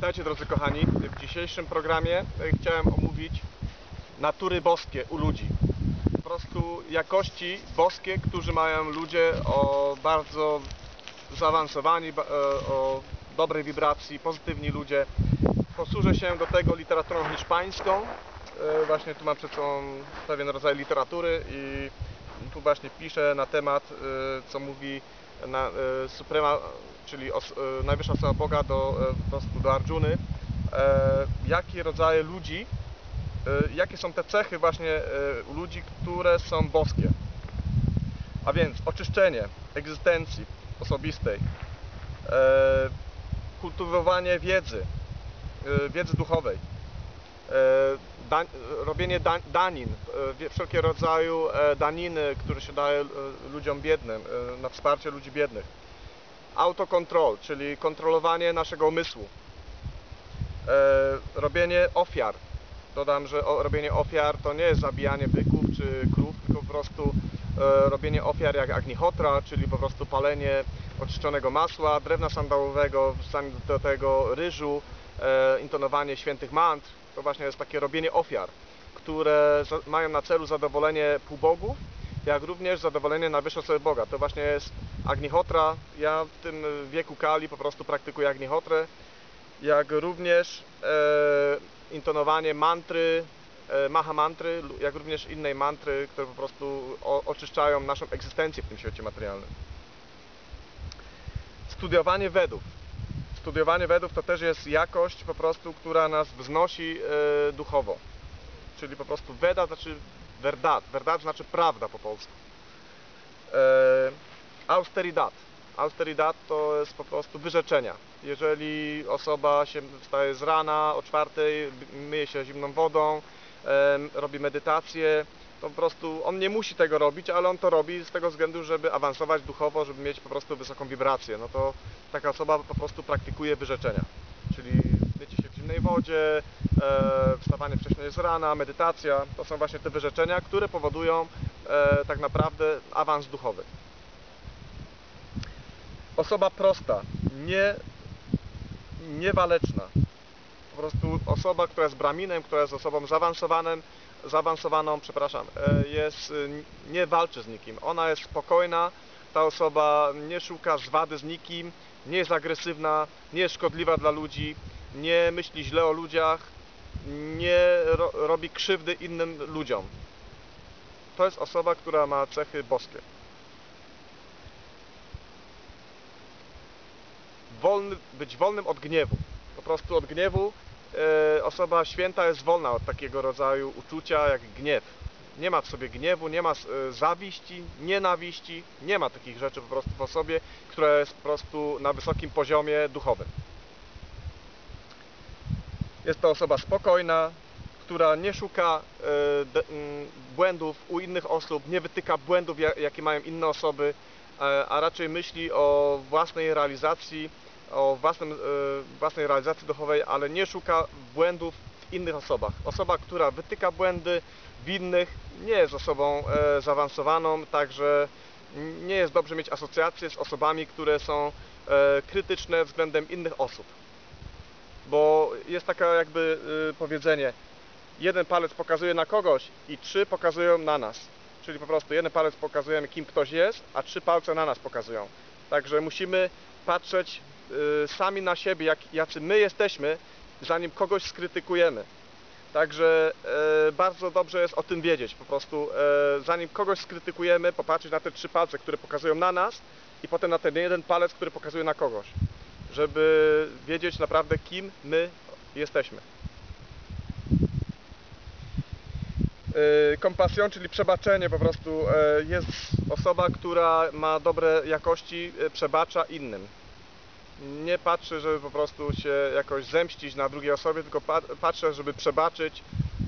Witajcie drodzy kochani. W dzisiejszym programie e, chciałem omówić natury boskie u ludzi. Po prostu jakości boskie, którzy mają ludzie o bardzo zaawansowani, e, o dobrej wibracji, pozytywni ludzie. Posłużę się do tego literaturą hiszpańską. E, Właśnie tu mam przed sobą pewien rodzaj literatury i tu właśnie piszę na temat, co mówi na, Suprema, czyli os, e, najwyższa osoba Boga do, e, po do Arjuny, e, jakie rodzaje ludzi, jakie są te cechy właśnie ludzi, które są boskie. A więc oczyszczenie egzystencji osobistej, kultywowanie wiedzy, wiedzy duchowej, dań, robienie dań, danin, wszelkie rodzaju daniny, które się daje ludziom biednym, na wsparcie ludzi biednych. Autocontrol, czyli kontrolowanie naszego umysłu. E, Robienie ofiar. Dodam, że o- robienie ofiar to nie jest zabijanie byków czy krów, tylko po prostu e, robienie ofiar jak agnihotra, czyli po prostu palenie oczyszczonego masła, drewna sandałowego, do tego ryżu, e, intonowanie świętych mantr. To właśnie jest takie robienie ofiar, które za- mają na celu zadowolenie półbogów, jak również zadowolenie najwyższej osoby Boga. To właśnie jest agnihotra. Ja w tym wieku Kali po prostu praktykuję agnihotrę, jak również e, intonowanie mantry, e, maha mantry, jak również innej mantry, które po prostu o, oczyszczają naszą egzystencję w tym świecie materialnym. Studiowanie Wedów. Studiowanie Wedów to też jest jakość po prostu, która nas wznosi e, duchowo. Czyli po prostu Veda znaczy verdat. Verdat znaczy prawda po polsku. E, austeridad. Austeridad to jest po prostu wyrzeczenia. Jeżeli osoba się wstaje z rana o czwartej, myje się zimną wodą, robi medytację, to po prostu on nie musi tego robić, ale on to robi z tego względu, żeby awansować duchowo, żeby mieć po prostu wysoką wibrację. No to taka osoba po prostu praktykuje wyrzeczenia. Czyli mycie się w zimnej wodzie, e, wstawanie wcześniej z rana, medytacja. To są właśnie te wyrzeczenia, które powodują e, tak naprawdę awans duchowy. Osoba prosta, nie, niewaleczna. Po prostu osoba, która jest braminem, która jest osobą zaawansowaną, zaawansowaną, przepraszam, e, jest, y, nie walczy z nikim. Ona jest spokojna, ta osoba nie szuka zwady z nikim, nie jest agresywna, nie jest szkodliwa dla ludzi, nie myśli źle o ludziach, nie ro, robi krzywdy innym ludziom. To jest osoba, która ma cechy boskie. Wolny, być wolnym od gniewu. Po prostu od gniewu e, osoba święta jest wolna od takiego rodzaju uczucia jak gniew. Nie ma w sobie gniewu, nie ma e, zawiści, nienawiści, nie ma takich rzeczy po prostu w osobie, która jest po prostu na wysokim poziomie duchowym. Jest to osoba spokojna, która nie szuka e, de, m, błędów u innych osób, nie wytyka błędów, ja- jakie mają inne osoby, e, a raczej myśli o własnej realizacji, o własnym, e, własnej realizacji duchowej, ale nie szuka błędów w innych osobach. Osoba, która wytyka błędy w innych, nie jest osobą e, zaawansowaną, także nie jest dobrze mieć asocjacje z osobami, które są e, krytyczne względem innych osób. Bo jest taka jakby powiedzenie, jeden palec pokazuje na kogoś i trzy pokazują na nas. Czyli po prostu jeden palec pokazujemy kim ktoś jest, a trzy palce na nas pokazują. Także musimy patrzeć sami na siebie, jak, jacy my jesteśmy, zanim kogoś skrytykujemy. Także e, bardzo dobrze jest o tym wiedzieć. Po prostu e, zanim kogoś skrytykujemy, popatrzeć na te trzy palce, które pokazują na nas i potem na ten jeden palec, który pokazuje na kogoś. Żeby wiedzieć naprawdę kim my jesteśmy. E, czyli przebaczenie po prostu e, jest osoba, która ma dobre jakości, e, przebacza innym. Nie patrzy, żeby po prostu się jakoś zemścić na drugiej osobie, tylko pa- patrzę, żeby przebaczyć,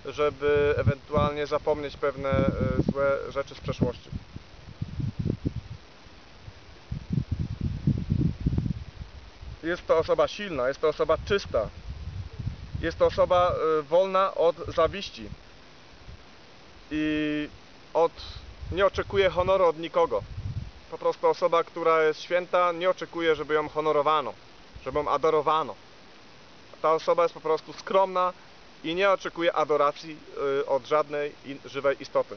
żeby ewentualnie zapomnieć pewne e, złe rzeczy z przeszłości. Jest to osoba silna, jest to osoba czysta, jest to osoba e, wolna od zawiści i od, nie oczekuje honoru od nikogo. Po prostu osoba, która jest święta, nie oczekuje, żeby ją honorowano, żeby ją adorowano. Ta osoba jest po prostu skromna i nie oczekuje adoracji y, od żadnej żywej istoty.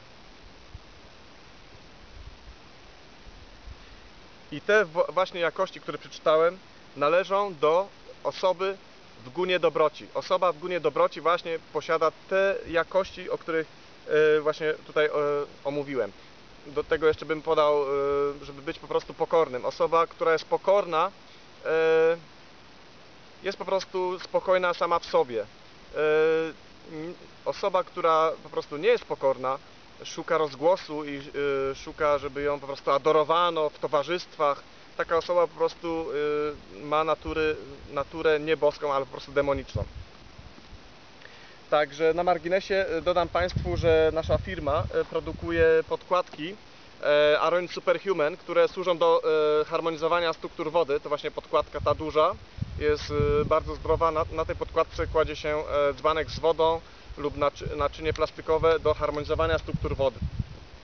I te właśnie jakości, które przeczytałem, należą do osoby w gunie dobroci. Osoba w gunie dobroci właśnie posiada te jakości, o których e, właśnie tutaj e, omówiłem. Do tego jeszcze bym podał, e, żeby być po prostu pokornym. Osoba, która jest pokorna, e, jest po prostu spokojna sama w sobie. N- Osoba, która po prostu nie jest pokorna, szuka rozgłosu i y, szuka, żeby ją po prostu adorowano w towarzystwach. Taka osoba po prostu y, ma natury, naturę nie boską, ale po prostu demoniczną. Także na marginesie y, dodam Państwu, że nasza firma y, produkuje podkładki e, Aroin Superhuman, które służą do e, harmonizowania struktur wody. To właśnie podkładka ta duża jest bardzo zdrowa. Na, na tej podkładce kładzie się e, dzbanek z wodą lub naczy, naczynie plastikowe do harmonizowania struktur wody.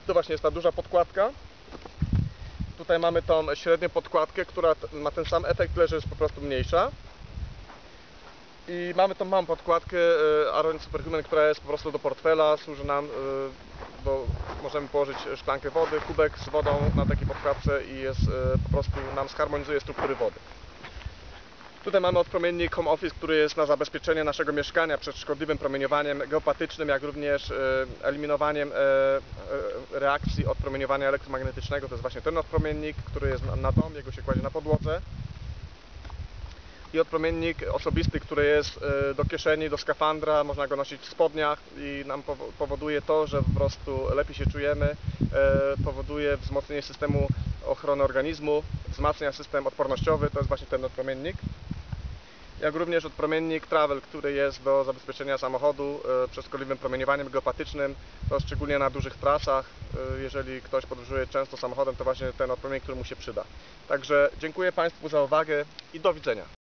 To właśnie jest ta duża podkładka. Tutaj mamy tą średnią podkładkę, która ma ten sam efekt, tyle że jest po prostu mniejsza. I mamy tą małą podkładkę e, Aron Superhuman, która jest po prostu do portfela, służy nam, e, bo możemy położyć szklankę wody, kubek z wodą na takiej podkładce i jest e, po prostu nam zharmonizuje struktury wody. Tutaj mamy odpromiennik Home Office, który jest na zabezpieczenie naszego mieszkania przed szkodliwym promieniowaniem geopatycznym, jak również eliminowaniem reakcji odpromieniowania elektromagnetycznego. To jest właśnie ten odpromiennik, który jest na dom, jego się kładzie na podłodze. I odpromiennik osobisty, który jest e, do kieszeni, do skafandra, można go nosić w spodniach i nam powo- powoduje to, że po prostu lepiej się czujemy, e, powoduje wzmocnienie systemu ochrony organizmu, wzmacnia system odpornościowy, to jest właśnie ten odpromiennik jak również odpromiennik Travel, który jest do zabezpieczenia samochodu e, przed szkodliwym promieniowaniem geopatycznym, to szczególnie na dużych trasach, jeżeli ktoś podróżuje często samochodem, to właśnie ten odpromiennik, który mu się przyda. Także dziękuję Państwu za uwagę i do widzenia.